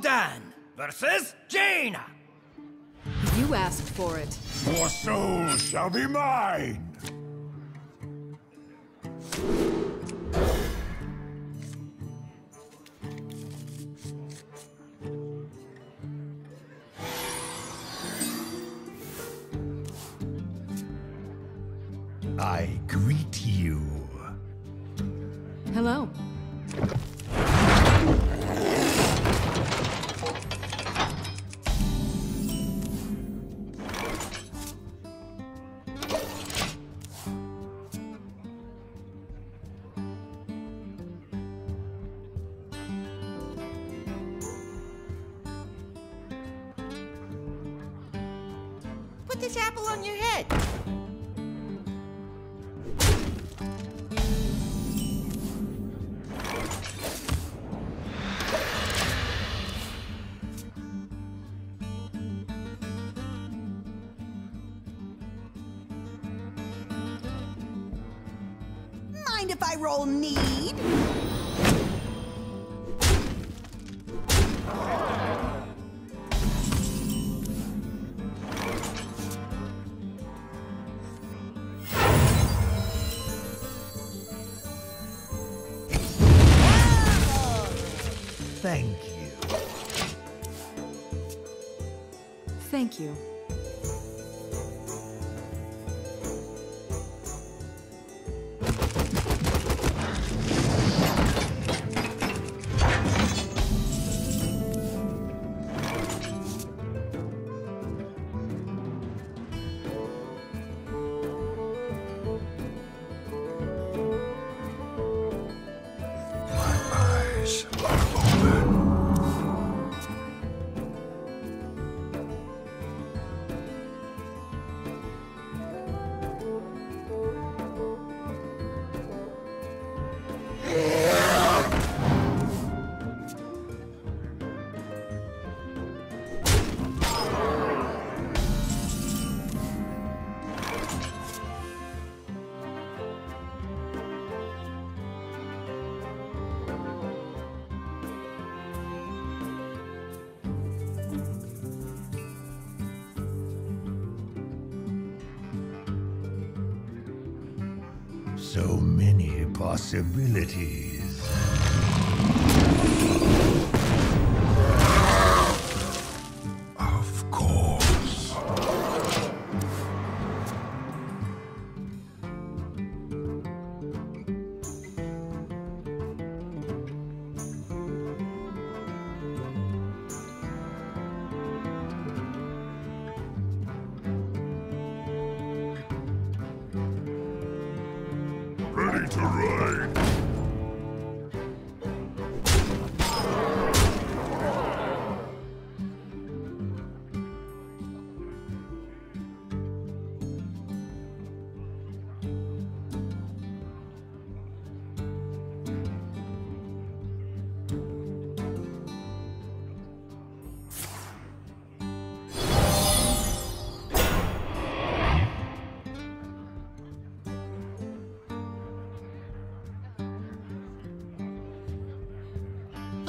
Gul'dan versus Jaina. You asked for it. Your soul shall be mine! I greet you. Hello. Put this apple on your head. Mind if I roll need? Thank you. Thank you. My eyes So many possibilities. To ride.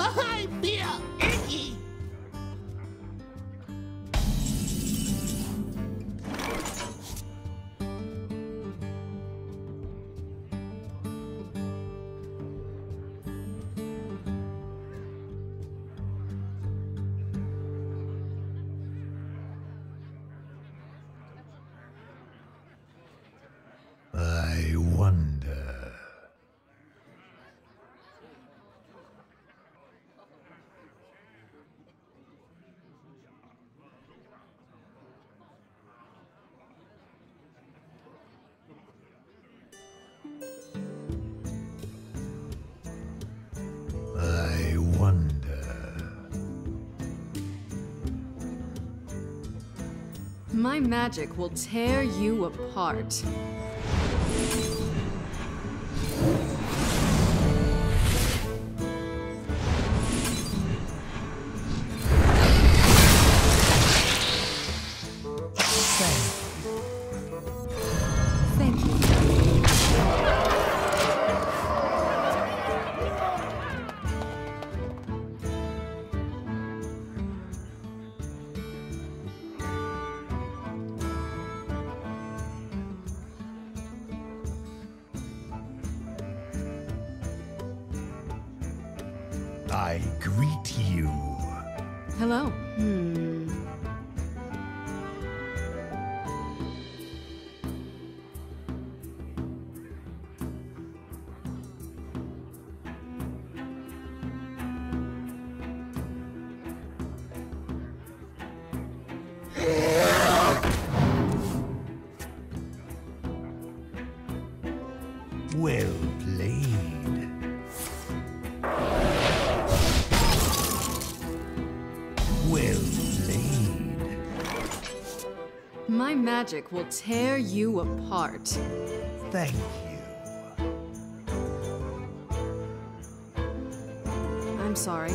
I feel icky. I wonder. My magic will tear you apart. I greet you. Hello. Hmm. My magic will tear you apart. Thank you. I'm sorry.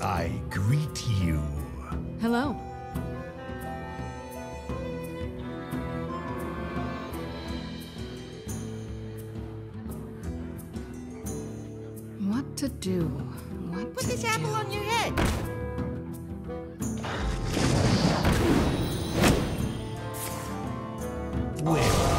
I greet you. Hello. To do? What Put to this apple on your head. Well